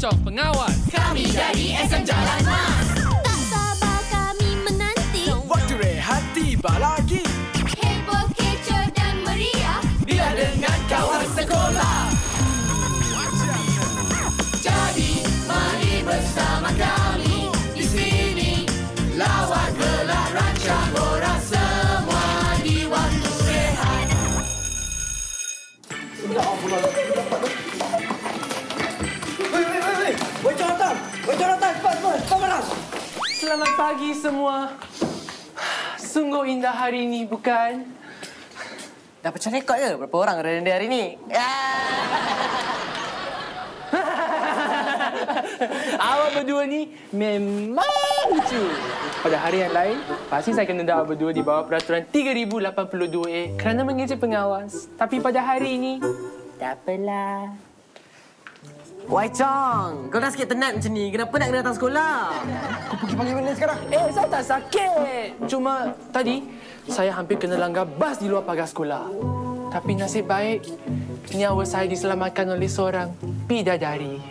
Chong pengawas. Kami dari SM Jalan Mas. Tak sabar kami menanti Waktu rehat tiba lagi Heboh, kecoh dan meriah Bila dengan kawan sekolah. Jadi mari bersama kami di sini lawat gelak rancang borak semua di waktu rehat. Selamat pagi semua. Sungguh indah hari ini, bukan? Dah pecah rekod ke? Berapa orang rendah hari ni? Awak berdua ni memang lucu. Pada hari yang lain, pasti saya kena dah berdua di bawah peraturan 3082A kerana mengeja pengawas. Tapi pada hari ini, tak apalah. Wai Chong, kau dah sikit tenat macam ni. Kenapa nak kena datang sekolah? Kau pergi panggil mana sekarang? Eh, saya tak sakit. Cuma tadi, saya hampir kena langgar bas di luar pagar sekolah. Tapi nasib baik, nyawa saya diselamatkan oleh seorang bidadari.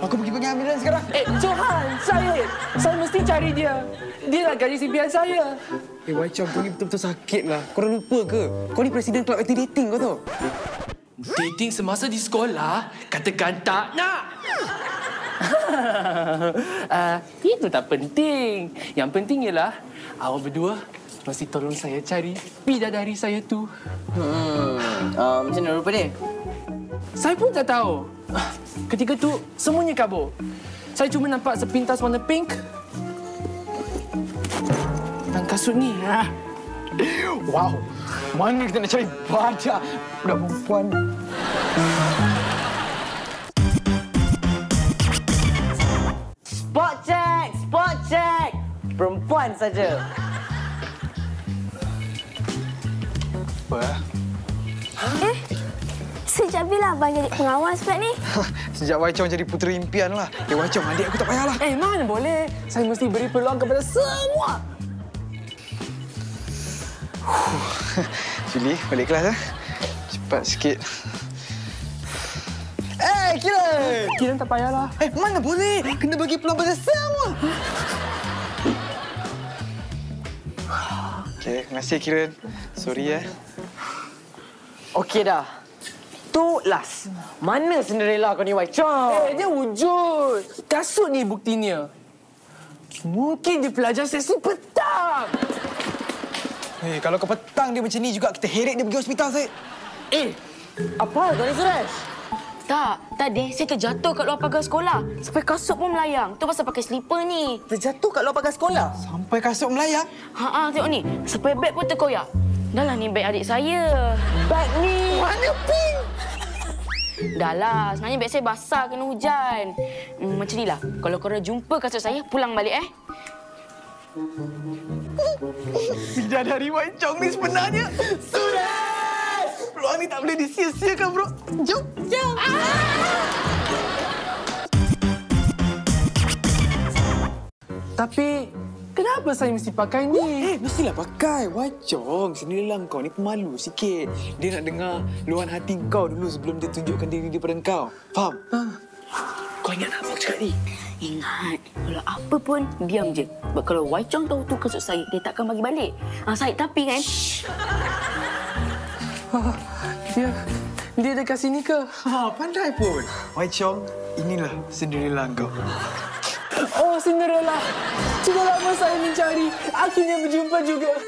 Aku pergi panggil ambulans sekarang. Eh, Johan, saya, saya mesti cari dia. Dia lah gaji impian saya. Eh, Wai Chong, kau ni betul-betul sakit lah. Kau dah lupa ke? Kau ni presiden klub anti-dating kau tahu? Dating semasa di sekolah, katakan tak nak. uh, itu tak penting. Yang penting ialah awak berdua mesti tolong saya cari bidadari saya tu. Hmm, uh, macam mana rupa dia? Saya pun tak tahu. Ketika tu, semuanya kabur. Saya cuma nampak sepintas warna pink. Dan kasut ni. ah. Wow. Mana kita nak cari badak budak perempuan ni? Spot check! Spot check! Perempuan saja. Apa? Eh, sejak bila abang jadi pengawas pula ni? Sejak Wai Chong jadi puteri impian lah. Eh, Wai Chong, adik aku tak payahlah. Eh, mana boleh? Saya mesti beri peluang kepada semua. Julie, balik kelas eh. Cepat sikit. Eh, Kiran! Kira tak payahlah. Eh, mana boleh? Kena bagi peluang pada semua. Okey, terima kasih Kiran. Sorry eh. Okey dah. Tu last. Mana Cinderella kau ni, Wai Chong? Eh, dia wujud. Kasut ni buktinya. Mungkin dia pelajar sesi petang. Eh, kalau kau petang dia macam ni juga, kita heret dia pergi hospital, Syed. Eh, apa kau ni Suresh? Tak, tadi saya terjatuh kat luar pagar sekolah. Sampai kasut pun melayang. Tu pasal pakai slipper ni. Terjatuh kat luar pagar sekolah. Sampai kasut melayang. Ha ah, tengok ni. Sampai beg pun terkoyak. Dah lah ni beg adik saya. Bag ni. Mana pink? Dah lah, sebenarnya beg saya basah kena hujan. Hmm, macam ni lah, kalau korang jumpa kasut saya, pulang balik eh. Bidadari Wai Chong ni sebenarnya. Suresh! Peluang ni tak boleh disia-siakan, bro. Jom. Jom. Tapi, kenapa saya mesti pakai ni? Eh, mestilah pakai. Wai Chong, sendirilah kau ni pemalu sikit. Dia nak dengar luahan hati kau dulu sebelum dia tunjukkan diri dia pada kau. Faham? Kau ingat apa aku cakap ni? Ingat, kalau apa pun, diam je. Sebab kalau Wai Chong tahu tu kasut saya, dia takkan bagi balik. Ah, Syed, tapi kan... Dia, dia dekat sini ke? Ha, pandai pun. Wai Chong, inilah Cinderella kau. Oh, Cinderella. Sudah lama saya mencari. Akhirnya berjumpa juga.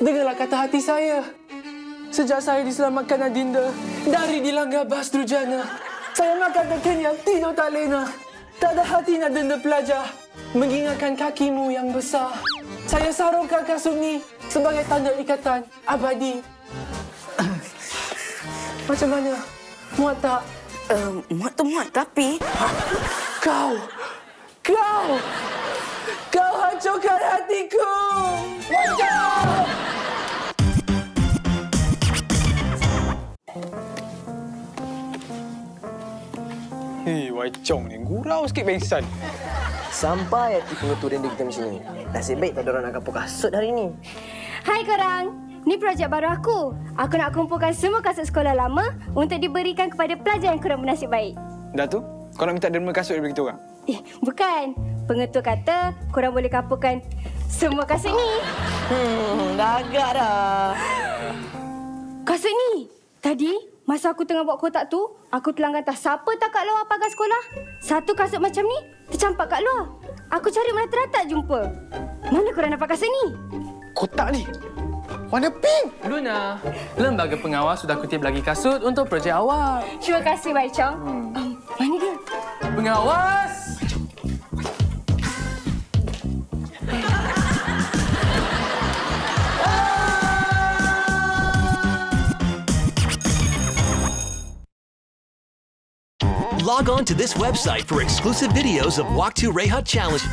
Dengarlah kata hati saya. Sejak saya diselamatkan Adinda dari dilanggar bas Drujana, saya makan kekenyang, tidur tak lena. Tak ada hati nak denda pelajar. Mengingatkan kakimu yang besar. Saya sarungkan kasut ni sebagai tanda ikatan abadi. Macam mana? Muat tak? Um, muat tu muat, tapi... Kau! Kau! Kau hancurkan hatiku! Hei, Wai Chong ni gurau sikit bengsan. Sampai hati pengetua rindu kita macam ni. Nasib baik tak ada orang nak kapur kasut hari ni. Hai korang, ni projek baru aku. Aku nak kumpulkan semua kasut sekolah lama untuk diberikan kepada pelajar yang kurang bernasib baik. Dah tu, Kau nak minta derma kasut daripada kita orang? Eh, bukan. Pengetua kata korang boleh kapurkan semua kasut ni. Hmm, dah agak dah. Kasut ni. Tadi, masa aku tengah buat kotak tu, aku telah hantar siapa tak kat luar pagar sekolah. Satu kasut macam ni, tercampak kat luar. Aku cari merata-rata tak jumpa. Mana korang dapat kasut ni? Kotak ni. Warna pink. Luna, lembaga pengawas sudah kutip lagi kasut untuk projek awak. Terima kasih, Bai Chong. Um, mana dia? Pengawas! Log on to this website for exclusive videos of Walk to Rehat Challenge